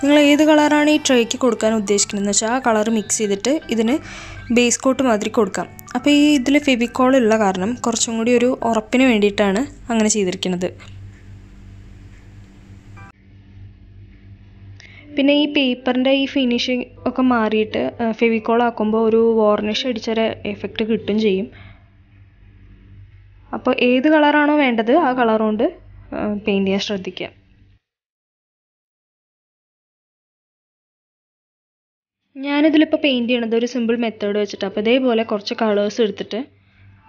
നിങ്ങൾ ഏത് കളറാണ് ഈ ട്രേക്ക് കൊടുക്കാൻ ഉദ്ദേശിക്കുന്നത് വെച്ചാൽ ആ കളർ മിക്സ് ചെയ്തിട്ട് ഇതിന് ബേസ് കോട്ട് മാതിരി കൊടുക്കാം. അപ്പോൾ ഈ ഇതിൽ ഫെവിക്കോൾ ഉള്ള കാരണം കുറച്ചും കൂടി ഒരു ഉറപ്പിന് വേണ്ടിയിട്ടാണ് അങ്ങനെ ചെയ്തിരിക്കുന്നത്. പിന്നെ ഈ പേപ്പറിന്റെ ഈ ഫിനിഷിങ് ഒക്കെ മാറിയിട്ട് ഫെവിക്കോൾ ആക്കുമ്പോൾ ഒരു വാർണിഷ് അടിച്ചൊരു എഫക്റ്റ് കിട്ടും ചെയ്യും. അപ്പോൾ ഏത് കളറാണോ വേണ്ടത് ആ കളറുകൊണ്ട് കൊണ്ട് പെയിന്റ് ചെയ്യാൻ ശ്രദ്ധിക്കുക. ഞാനിതിലിപ്പോൾ പെയിന്റ് ചെയ്യണത് ഒരു സിമ്പിൾ മെത്തേഡ് വെച്ചിട്ട്. അപ്പോൾ ഇതേപോലെ കുറച്ച് കളേഴ്സ് എടുത്തിട്ട്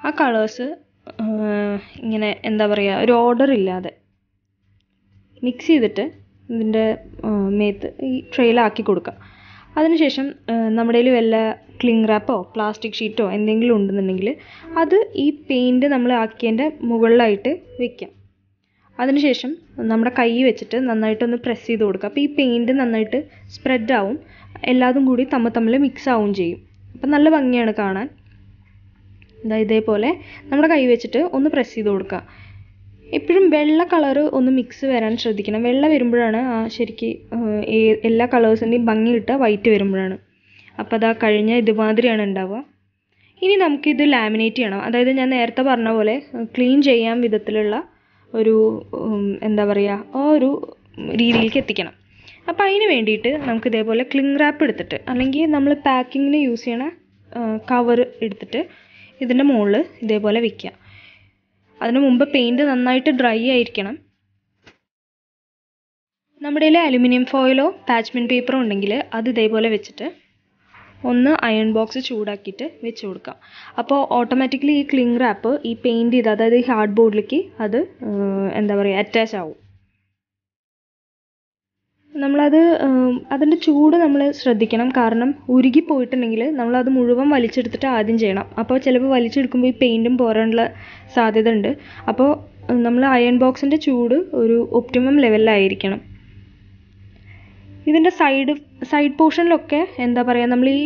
ആ കളേഴ്സ് ഇങ്ങനെ എന്താ പറയുക ഒരു ഓർഡർ ഇല്ലാതെ മിക്സ് ചെയ്തിട്ട് ഇതിന്റെ മേത്ത് ഈ ട്രെയിലാക്കി കൊടുക്കുക അതിനുശേഷം നമ്മുടെ കയ്യിൽ വല്ല ക്ലിങ് റാപ്പോ പ്ലാസ്റ്റിക് ഷീറ്റോ എന്തെങ്കിലും ഉണ്ടെന്നുണ്ടെങ്കിൽ അത് ഈ പെയിന്റ് നമ്മൾ ആക്കിയതിന്റെ മുകളിലായിട്ട് വെക്കാം. അതിനുശേഷം നമ്മുടെ കൈ വെച്ചിട്ട് നന്നായിട്ടൊന്ന് പ്രസ് ചെയ്ത് കൊടുക്കുക അപ്പോൾ ഈ പെയിന്റ് നന്നായിട്ട് സ്പ്രെഡ് ആവും. എല്ലാതും കൂടി തമ്മ തമ്മിൽ മിക്സ് ആവുകയും ചെയ്യും. അപ്പം നല്ല ഭംഗിയാണ് കാണാൻ. ഇതാ ഇതേപോലെ നമ്മുടെ കൈ വെച്ചിട്ട് ഒന്ന് പ്രസ് ചെയ്ത് കൊടുക്കുക എപ്പോഴും വെള്ള കളർ ഒന്ന് മിക്സ് വരാൻ ശ്രദ്ധിക്കണം. വെള്ള വരുമ്പോഴാണ് ആ ശരിക്ക് എല്ലാ കളേഴ്സിന്റെയും ഭംഗി കിട്ടുക വൈറ്റ് വരുമ്പോഴാണ്. അപ്പോൾ അതാ കഴിഞ്ഞ ഇതുമാതിരിയാണ് ഉണ്ടാവുക ഇനി നമുക്കിത് ലാമിനേറ്റ് ചെയ്യണം. അതായത് ഞാൻ നേരത്തെ പറഞ്ഞ പോലെ ക്ലീൻ ചെയ്യാൻ വിധത്തിലുള്ള ഒരു എന്താ പറയുക ആ ഒരു രീതിയിലേക്ക് എത്തിക്കണം. അപ്പോൾ അതിന് വേണ്ടിയിട്ട് നമുക്ക് ഇതേപോലെ ക്ലിങ് റാപ്പ് എടുത്തിട്ട് അല്ലെങ്കിൽ നമ്മൾ പാക്കിങ്ങിന് യൂസ് ചെയ്യണ കവർ എടുത്തിട്ട് ഇതിന്റെ മുകളിൽ ഇതേപോലെ വെക്കുക അതിന് മുമ്പ് പെയിന്റ് നന്നായിട്ട് ഡ്രൈ ആയിരിക്കണം. നമ്മുടെ കയ്യിൽ അലുമിനിയം ഫോയിലോ പാച്ച്മെന്റ് പേപ്പറോ ഉണ്ടെങ്കിൽ അത് ഇതേപോലെ വെച്ചിട്ട് ഒന്ന് അയൺ ബോക്സ് ചൂടാക്കിയിട്ട് വെച്ച് കൊടുക്കാം. അപ്പോൾ ഓട്ടോമാറ്റിക്കലി ഈ ക്ലിങ് റാപ്പ് ഈ പെയിന്റ് ചെയ്ത് അതായത് ഈ ഹാർഡ് ബോർഡിലേക്ക് അത് എന്താ പറയുക അറ്റാച്ച് ആവും. നമ്മളത് അതിന്റെ ചൂട് നമ്മൾ ശ്രദ്ധിക്കണം. കാരണം ഉരുകി പോയിട്ടുണ്ടെങ്കിൽ നമ്മളത് മുഴുവൻ വലിച്ചെടുത്തിട്ട് ആദ്യം ചെയ്യണം. അപ്പോൾ ചിലപ്പോൾ വലിച്ചെടുക്കുമ്പോൾ ഈ പെയിന്റും പോരാനുള്ള സാധ്യത ഉണ്ട് അപ്പോൾ നമ്മൾ അയൺ ബോക്സിന്റെ ചൂട് ഒരു ഒപ്റ്റിമം ലെവലിലായിരിക്കണം. ഇതിന്റെ സൈഡ് സൈഡ് പോർഷനിലൊക്കെ എന്താ പറയുക നമ്മൾ ഈ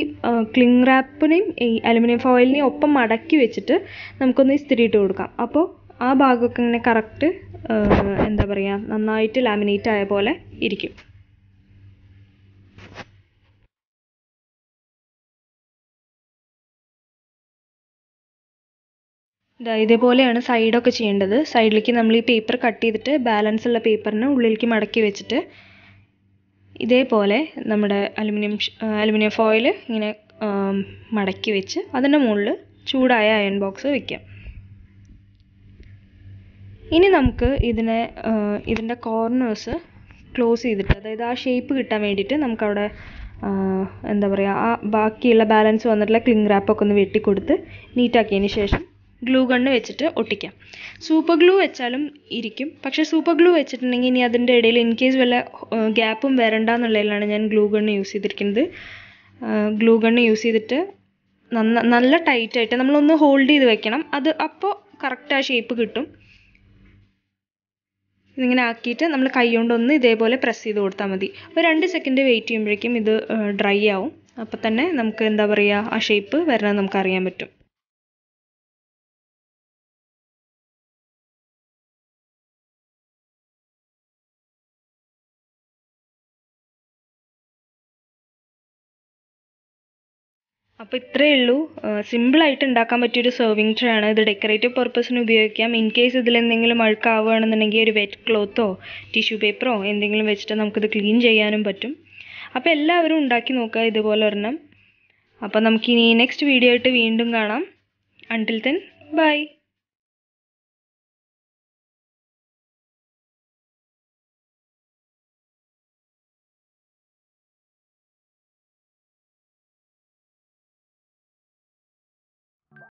ക്ലിങ് റാപ്പിനെയും ഈ അലുമിനിയം ഫോയിലിനെയും ഒപ്പം മടക്കി വെച്ചിട്ട് നമുക്കൊന്ന് ഇസ്തിരിയിട്ട് കൊടുക്കാം. അപ്പോൾ ആ ഭാഗമൊക്കെ ഇങ്ങനെ കറക്റ്റ് എന്താ പറയുക നന്നായിട്ട് ലാമിനേറ്റ് ആയ പോലെ ഇരിക്കും. ഇതാ ഇതേപോലെയാണ് സൈഡൊക്കെ ചെയ്യേണ്ടത്. സൈഡിലേക്ക് നമ്മൾ ഈ പേപ്പർ കട്ട് ചെയ്തിട്ട് ബാലൻസ് ഉള്ള പേപ്പറിന് ഉള്ളിലേക്ക് മടക്കി വെച്ചിട്ട് ഇതേപോലെ നമ്മുടെ അലുമിനിയം അലുമിനിയം ഫോയിൽ ഇങ്ങനെ മടക്കി വെച്ച് അതിന്റെ മുകളിൽ ചൂടായ അയൺ ബോക്സ് വെക്കാം. ഇനി നമുക്ക് ഇതിനെ ഇതിന്റെ കോർണേഴ്സ് ക്ലോസ് ചെയ്തിട്ട് അതായത് ആ ഷേപ്പ് കിട്ടാൻ വേണ്ടിയിട്ട് നമുക്കവിടെ എന്താ പറയുക ആ ബാക്കിയുള്ള ബാലൻസ് വന്നിട്ടുള്ള ക്ലിങ് റാപ്പൊക്കെ ഒന്ന് വെട്ടിക്കൊടുത്ത് നീറ്റാക്കിയതിന് ശേഷം ഗ്ലൂ ഗണ്ണ് വെച്ചിട്ട് ഒട്ടിക്കാം. സൂപ്പർ ഗ്ലൂ വെച്ചാലും ഇരിക്കും. പക്ഷേ സൂപ്പർ ഗ്ലൂ വെച്ചിട്ടുണ്ടെങ്കിൽ ഇനി അതിന്റെ ഇടയിൽ ഇൻ കേസ് വല്ല ഗ്യാപ്പും വരണ്ട എന്നുള്ളതിലാണ് ഞാൻ ഗ്ലൂ ഗണ്ണ് യൂസ് ചെയ്തിരിക്കുന്നത്. ഗ്ലൂ ഗണ്ണ് യൂസ് ചെയ്തിട്ട് നന്ന നല്ല ടൈറ്റായിട്ട് നമ്മളൊന്ന് ഹോൾഡ് ചെയ്ത് വെക്കണം. അത് അപ്പോൾ കറക്റ്റ് ആ ഷേപ്പ് കിട്ടും. ഇതിങ്ങനെ ആക്കിയിട്ട് നമ്മൾ കൈ കൊണ്ടൊന്ന് ഇതേപോലെ പ്രസ് ചെയ്ത് കൊടുത്താൽ മതി. ഒരു രണ്ട് സെക്കൻഡ് വെയിറ്റ് ചെയ്യുമ്പോഴേക്കും ഇത് ഡ്രൈ ആവും. അപ്പോൾ തന്നെ നമുക്ക് എന്താ പറയുക ആ ഷേപ്പ് വരണം നമുക്ക് അറിയാൻ പറ്റും. അപ്പോൾ ഇത്രയേ ഉള്ളൂ. സിമ്പിളായിട്ട് ഉണ്ടാക്കാൻ പറ്റിയൊരു സെർവിങ് ട്രേ ആണ്. ഇത് ഡെക്കറേറ്റീവ് പർപ്പസിന് ഉപയോഗിക്കാം. ഇൻ കേസ് ഇതിൽ എന്തെങ്കിലും അഴുക്കാവുകയാണെന്നുണ്ടെങ്കിൽ ഒരു വെറ്റ് ക്ലോത്തോ ടിഷ്യൂ പേപ്പറോ എന്തെങ്കിലും വെച്ചിട്ട് നമുക്കിത് ക്ലീൻ ചെയ്യാനും പറ്റും. അപ്പോൾ എല്ലാവരും ഉണ്ടാക്കി നോക്കുക ഇതുപോലെ ഒരെണ്ണം. അപ്പോൾ നമുക്കിനി നെക്സ്റ്റ് വീഡിയോ ആയിട്ട് വീണ്ടും കാണാം. Until then by